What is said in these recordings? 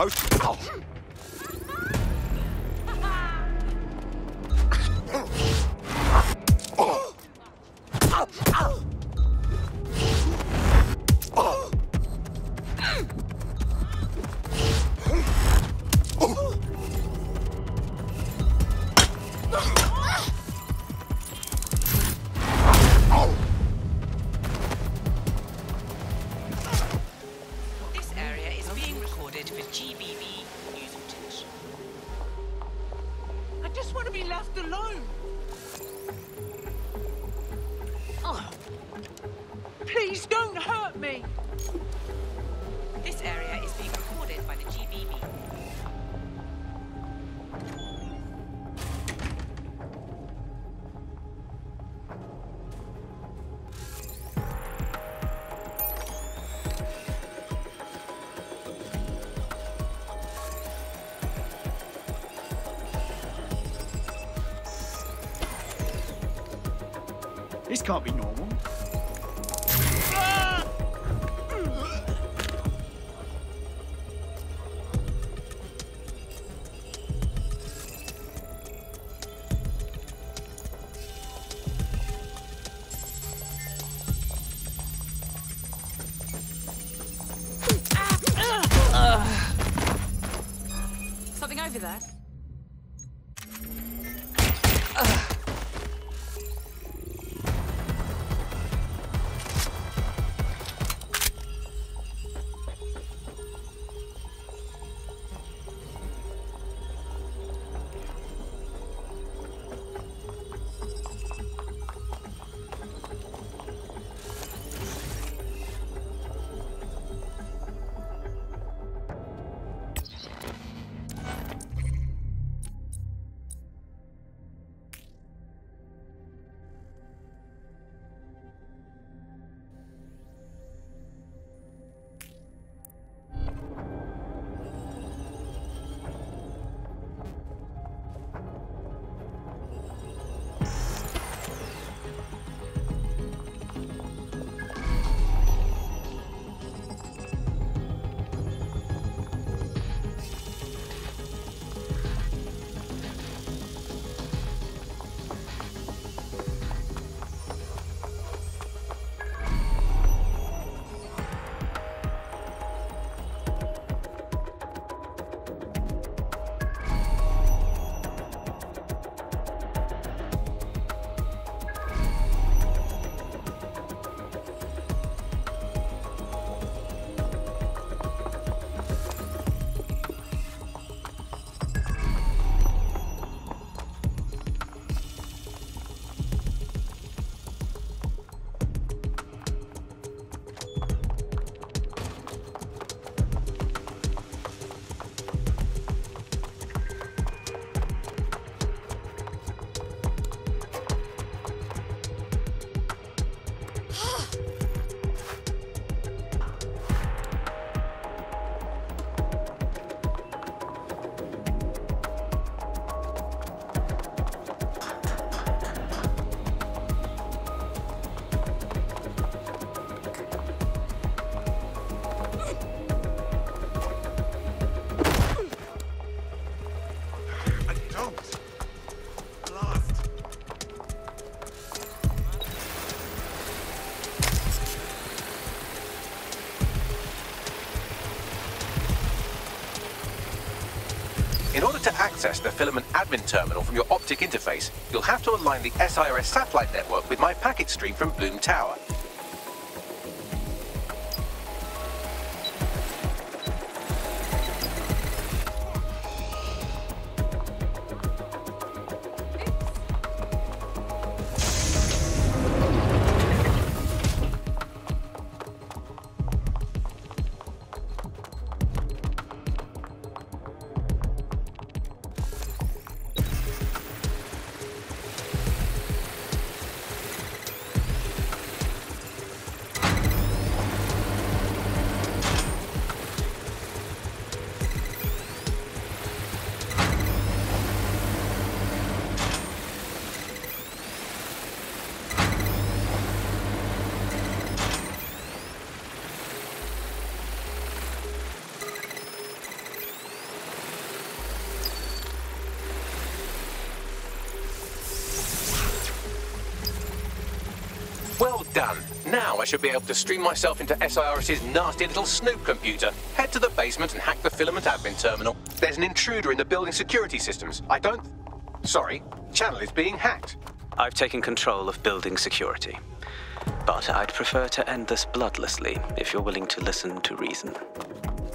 No. This access the filament admin terminal from your optic interface, you'll have to align the SIRS satellite network with my packet stream from Bloom Tower. Done. Now I should be able to stream myself into SIRS's nasty little snoop computer, head to the basement and hack the filament admin terminal. There's an intruder in the building security systems. I don't... Sorry, channel is being hacked. I've taken control of building security. But I'd prefer to end this bloodlessly if you're willing to listen to reason.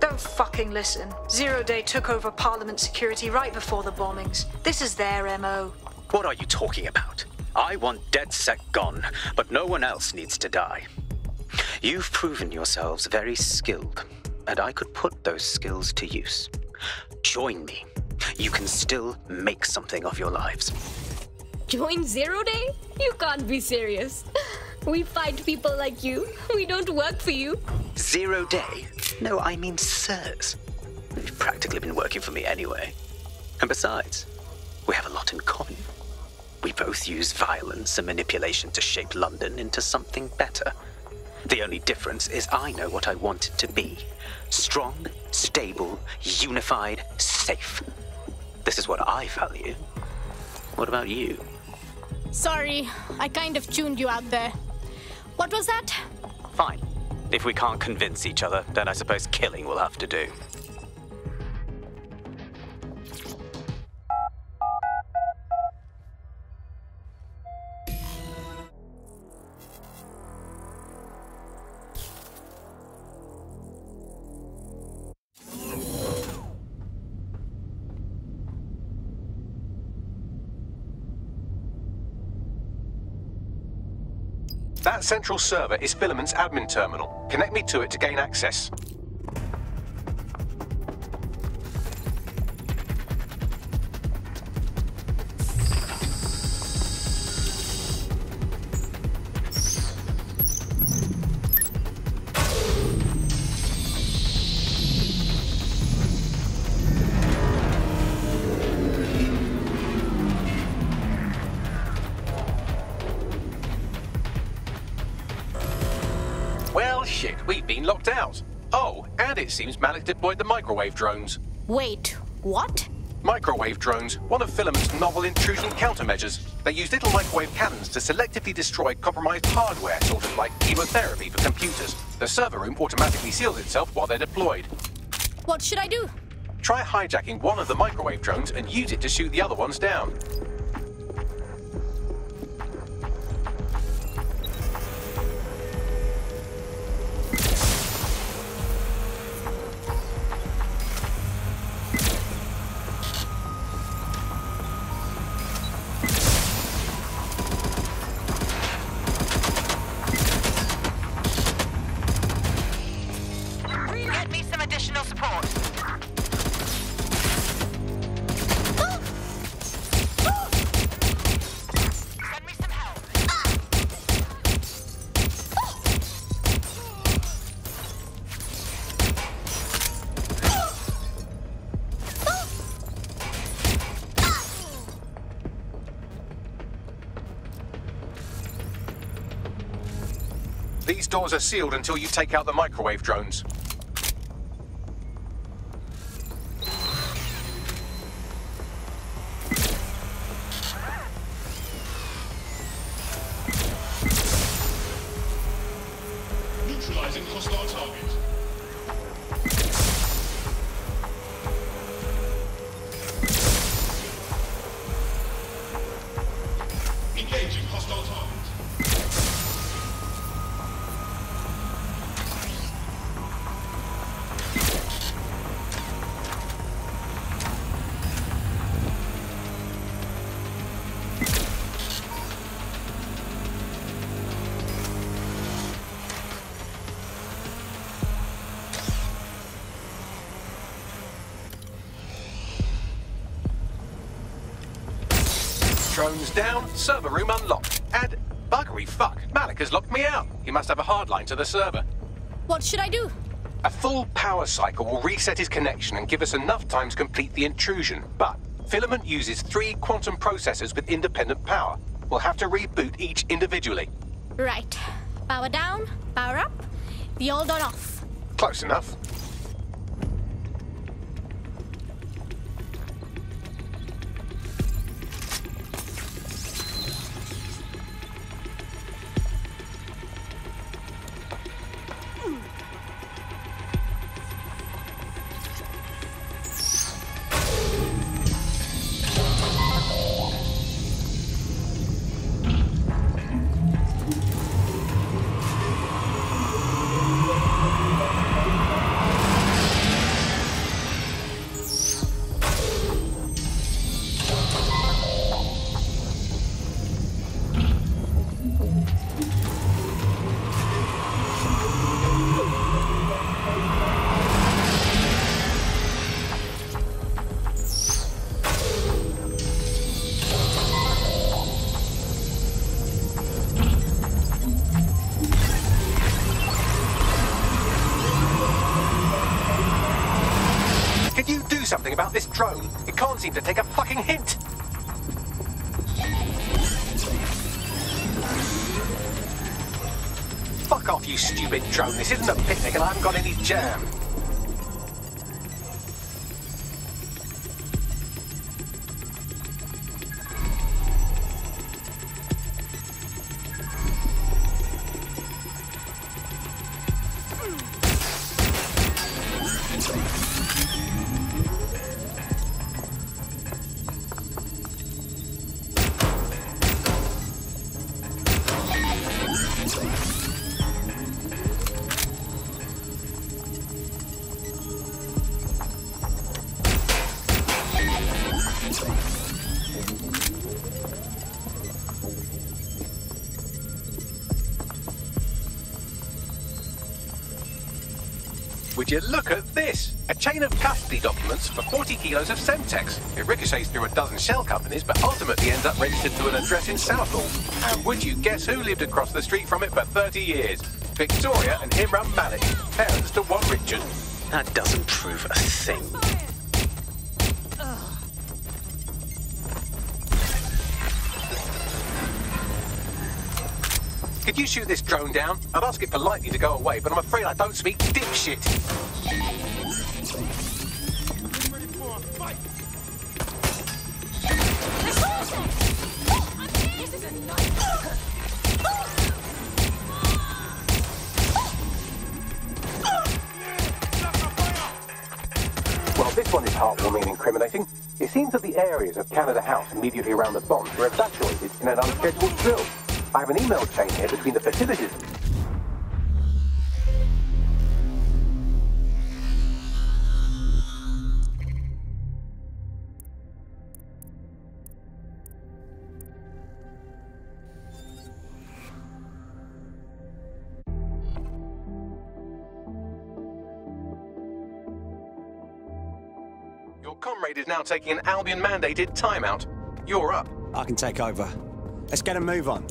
Don't fucking listen. Zero Day took over Parliament security right before the bombings. This is their MO. What are you talking about? I want DedSec gone, but no one else needs to die. You've proven yourselves very skilled, and I could put those skills to use. Join me. You can still make something of your lives. Join Zero Day? You can't be serious. We fight people like you. We don't work for you. Zero day? No, I mean SIRS. You've practically been working for me anyway. And besides, we have a lot in common. We both use violence and manipulation to shape London into something better. The only difference is I know what I want it to be strong, stable, unified, safe. This is what I value. What about you? Sorry, I kind of tuned you out there. What was that? Fine. If we can't convince each other, then I suppose killing will have to do. That central server is Filament's admin terminal. Connect me to it to gain access. Malik deployed the microwave drones. Wait, what? Microwave drones, one of Filament's novel intrusion countermeasures. They use little microwave cannons to selectively destroy compromised hardware, sort of like chemotherapy for computers. The server room automatically seals itself while they're deployed. What should I do? Try hijacking one of the microwave drones and use it to shoot the other ones down. These doors are sealed until you take out the microwave drones. Drones down, server room unlocked. And buggery fuck, Malik has locked me out. He must have a hard line to the server. What should I do? A full power cycle will reset his connection and give us enough time to complete the intrusion. But Filament uses three quantum processors with independent power. We'll have to reboot each individually. Right. Power down, power up, the old on off. Close enough. Something about this drone? It can't seem to take a fucking hint. Fuck off, you stupid drone. This isn't a picnic and I haven't got any jam. Would you look at this? A chain of custody documents for 40 kilos of Semtex. It ricochets through a dozen shell companies, but ultimately ends up registered to an address in Southall. And would you guess who lived across the street from it for 30 years? Victoria and Imran Malik, parents to one Richard. That doesn't prove a thing. Could you shoot this drone down? I'd ask it politely to go away, but I'm afraid I don't speak dipshit. Well, this one is heartwarming and incriminating. It seems that the areas of Canada House immediately around the bombs were evacuated in an unscheduled drill. I have an email chain here between the facilities. Your comrade is now taking an Albion mandated timeout. You're up. I can take over. Let's get a move on.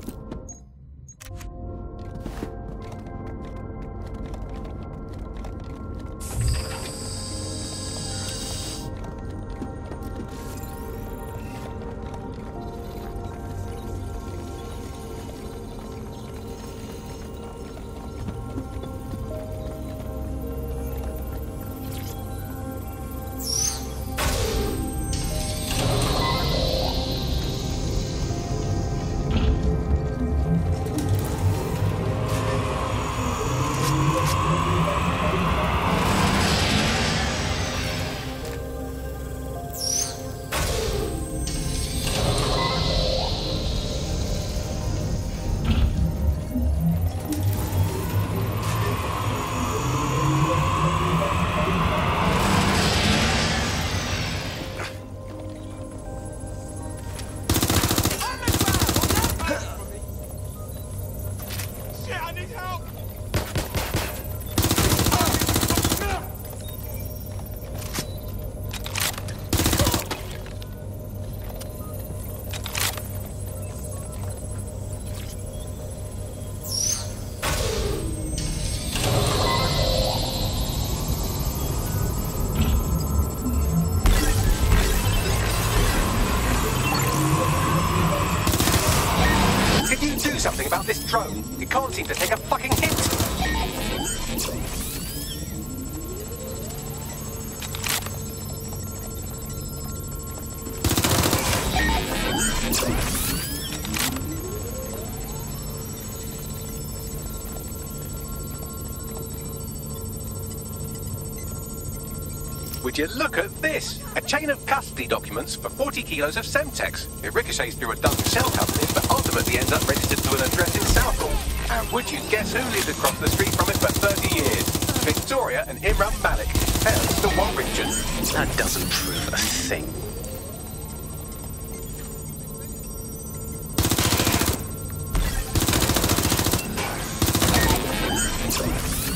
Would you look at this? A chain of custody documents for 40 kilos of Semtex. It ricochets through a dozen shell companies, but ultimately ends up registered to an address in Southall. And would you guess who lived across the street from it for 30 years? Victoria and Imran Malik, parents to one Richard. That doesn't prove a thing.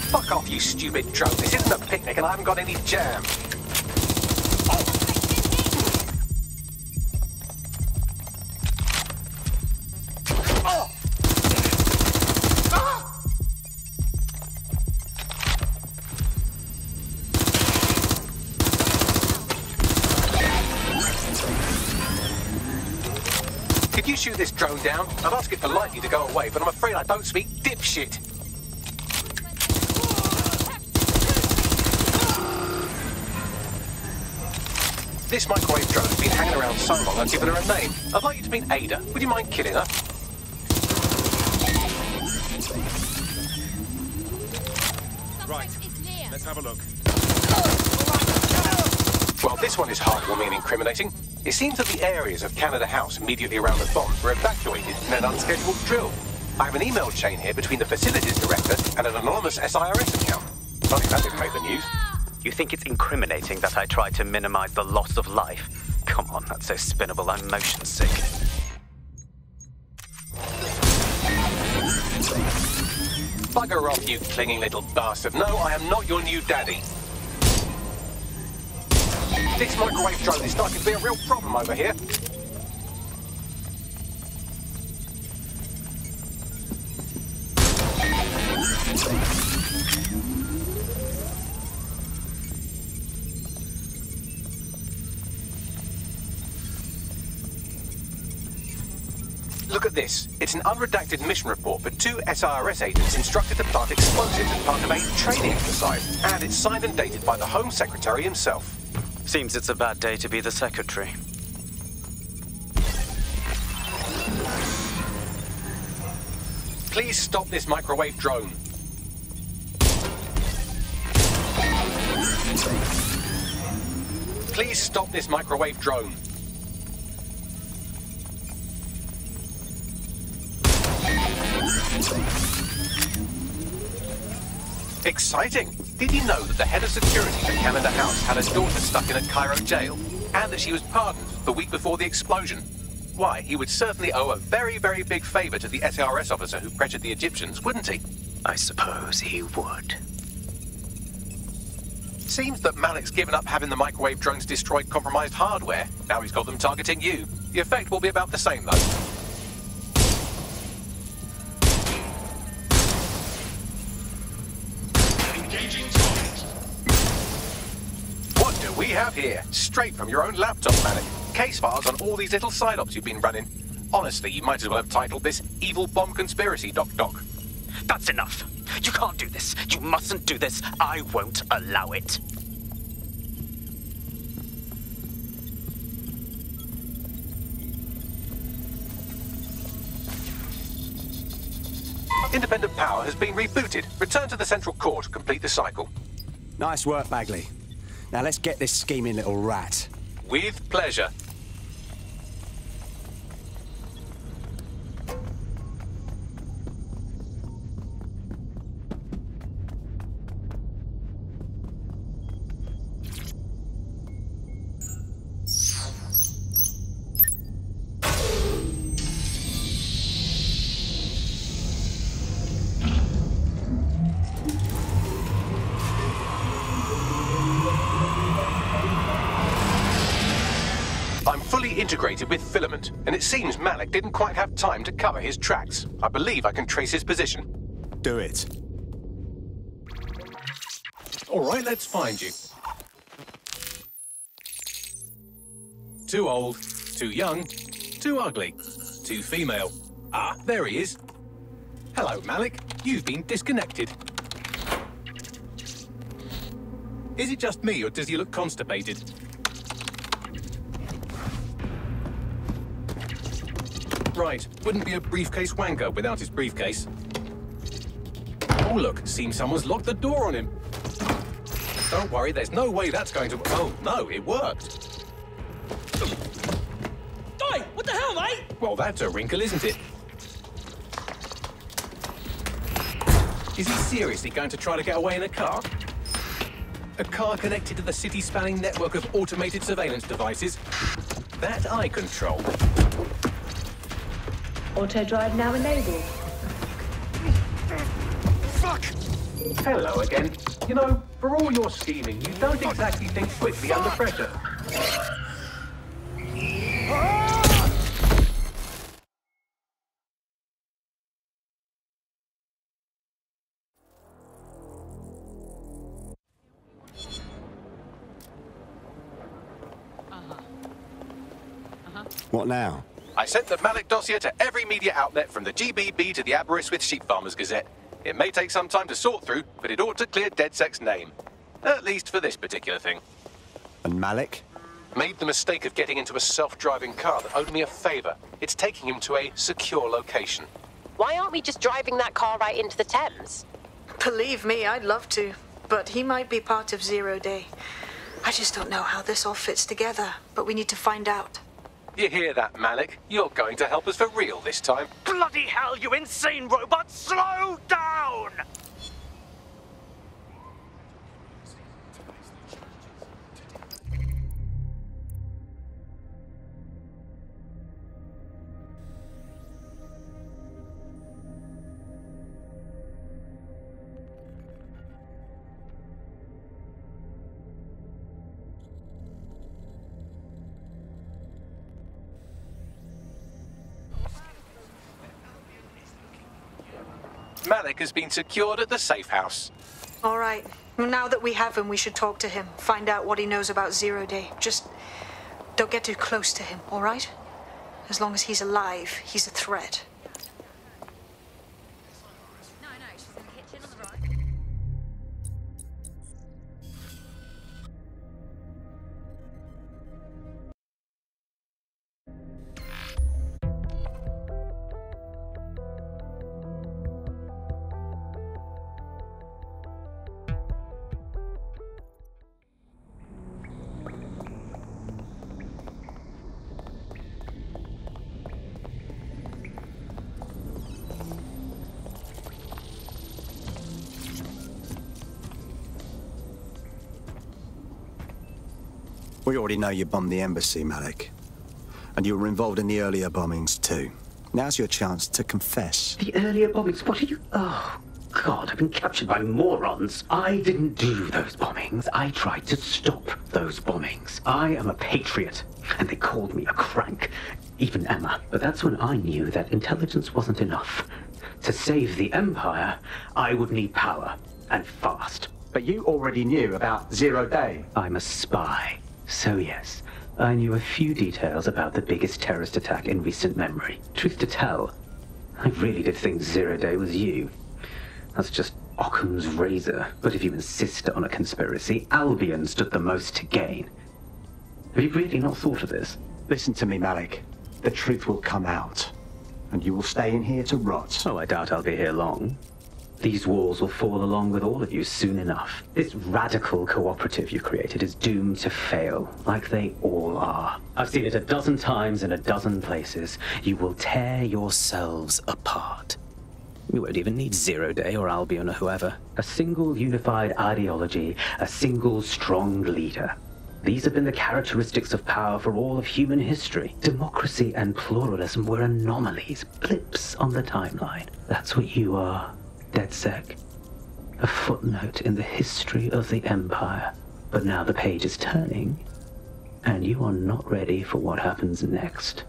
Fuck off, you stupid drone. This isn't a picnic and I haven't got any jam. Shoot this drone down? I've asked it politely to go away, but I'm afraid I don't speak dipshit. This microwave drone's been hanging around so long I've given her a name. I'd like you to meet Ada. Would you mind killing her? Is heartwarming and incriminating. It seems that the areas of Canada House immediately around the bomb were evacuated in an unscheduled drill. I have an email chain here between the facilities director and an anonymous SIRS account. Funny that didn't make the news. You think it's incriminating that I tried to minimize the loss of life? Come on, that's so spinnable, I'm motion sick. Bugger off, you clinging little bastard. No, I am not your new daddy. This microwave drone is starting to be a real problem over here. Look at this. It's an unredacted mission report for two SIRS agents instructed to plant explosives as part of a training exercise. And it's signed and dated by the Home Secretary himself. Seems it's a bad day to be the secretary. Please stop this microwave drone. Please stop this microwave drone. Exciting! Did you know that the head of security at Canada House had a daughter stuck in a Cairo jail? And that she was pardoned the week before the explosion? Why, he would certainly owe a very, very big favor to the SIRS officer who pressured the Egyptians, wouldn't he? I suppose he would. Seems that Malik's given up having the microwave drones destroy compromised hardware. Now he's got them targeting you. The effect will be about the same, though. Engaging target. What do we have here? Straight from your own laptop, Malik. Case files on all these little side ops you've been running. Honestly, you might as well have titled this Evil Bomb Conspiracy, Doc Doc. That's enough. You can't do this. You mustn't do this. I won't allow it. Independent power has been rebooted. Return to the central core to complete the cycle. Nice work, Bagley. Now let's get this scheming little rat. With pleasure. Integrated with Filament, and it seems Malik didn't quite have time to cover his tracks. I believe I can trace his position. Do it. All right, let's find you. Too old, too young, too ugly, too female. Ah, there he is. Hello, Malik. You've been disconnected. Is it just me, or does he look constipated? Right, wouldn't be a briefcase wanker without his briefcase. Oh, look, seems someone's locked the door on him. Don't worry, there's no way that's going to... Oh, no, it worked. Oi, what the hell, mate? Well, that's a wrinkle, isn't it? Is he seriously going to try to get away in a car? A car connected to the city-spanning network of automated surveillance devices? That I control. Auto drive now enabled. Fuck! Hello again. You know, for all your scheming, you don't exactly think quickly under pressure. Uh-huh. Uh-huh. What now? I sent the Malik dossier to every media outlet from the GBB to the Aberystwyth Sheep Farmers Gazette. It may take some time to sort through, but it ought to clear DedSec's name. At least for this particular thing. And Malik? Made the mistake of getting into a self-driving car that owed me a favor. It's taking him to a secure location. Why aren't we just driving that car right into the Thames? Believe me, I'd love to. But he might be part of Zero Day. I just don't know how this all fits together, but we need to find out. You hear that, Malik? You're going to help us for real this time. Bloody hell, you insane robot! Slow down! Malik has been secured at the safe house. All right. Now that we have him, we should talk to him. Find out what he knows about Zero Day. Just don't get too close to him, all right? As long as he's alive, he's a threat. We already know you bombed the embassy, Malik. And you were involved in the earlier bombings, too. Now's your chance to confess. The earlier bombings? What are you. Oh, God, I've been captured by morons. I didn't do those bombings. I tried to stop those bombings. I am a patriot. And they called me a crank. Even Emma. But that's when I knew that intelligence wasn't enough. To save the Empire, I would need power. And fast. But you already knew about Zero Day. I'm a spy. So, yes, I knew a few details about the biggest terrorist attack in recent memory. Truth to tell, I really did think Zero Day was you. That's just Occam's razor. But if you insist on a conspiracy, Albion stood the most to gain. Have you really not thought of this? Listen to me, Malik. The truth will come out. And you will stay in here to rot. Oh, I doubt I'll be here long. These walls will fall along with all of you soon enough. This radical cooperative you created is doomed to fail, like they all are. I've seen it a dozen times in a dozen places. You will tear yourselves apart. You won't even need Zero Day or Albion or whoever. A single unified ideology, a single strong leader. These have been the characteristics of power for all of human history. Democracy and pluralism were anomalies, blips on the timeline. That's what you are. DedSec. A footnote in the history of the Empire. But now the page is turning, and you are not ready for what happens next.